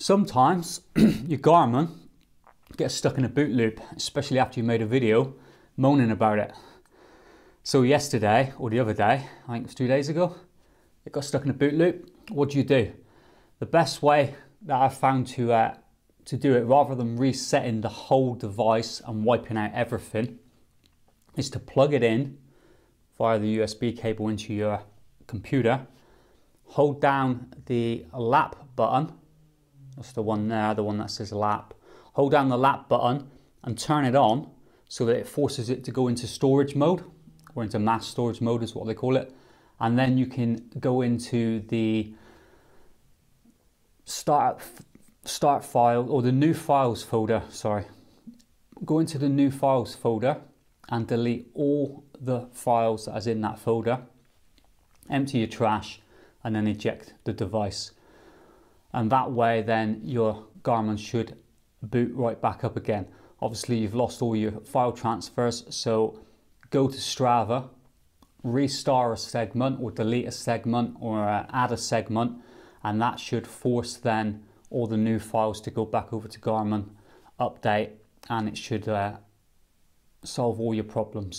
Sometimes your Garmin gets stuck in a boot loop, especially after you made a video moaning about it. So yesterday, or the other day, I think it was two days ago, it got stuck in a boot loop. What do you do? The best way that I've found to, uh, to do it, rather than resetting the whole device and wiping out everything, is to plug it in via the USB cable into your computer, hold down the lap button that's the one there, the one that says lap. Hold down the lap button and turn it on so that it forces it to go into storage mode or into mass storage mode is what they call it. And then you can go into the start start file or the new files folder, sorry. Go into the new files folder and delete all the files that is in that folder. Empty your trash and then eject the device and that way then your Garmin should boot right back up again. Obviously you've lost all your file transfers so go to Strava, restart a segment or delete a segment or uh, add a segment and that should force then all the new files to go back over to Garmin, update and it should uh, solve all your problems.